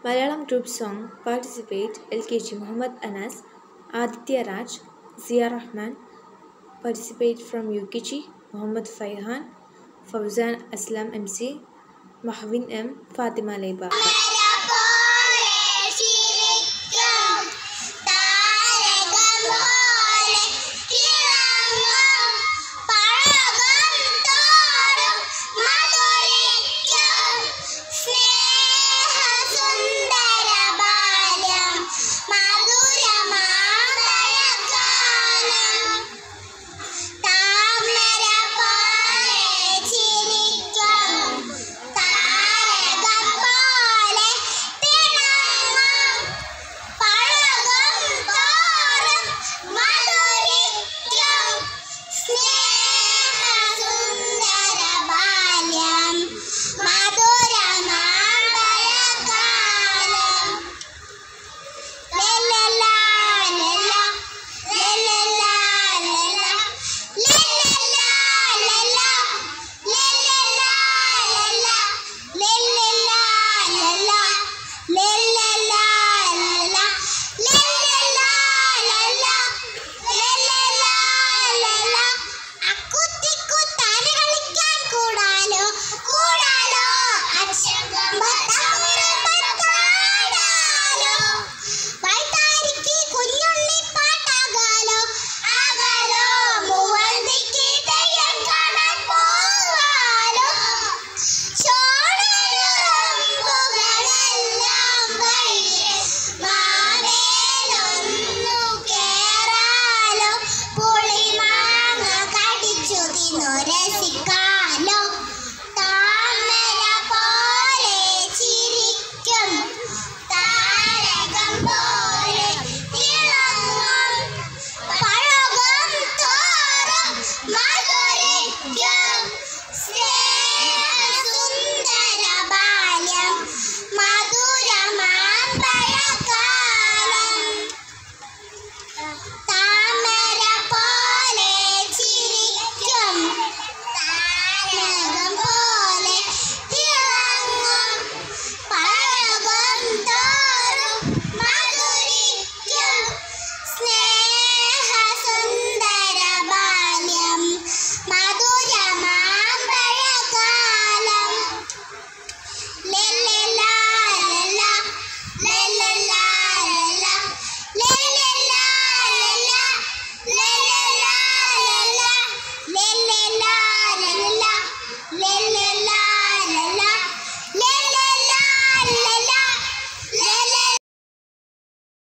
Malayalam group song participate LKG Muhammad Anas, Aditya Raj, Zia Rahman, participate from UKG Muhammad Faihan, Fauzan Aslam MC, Mahwin M, Fatima Leiba. la la la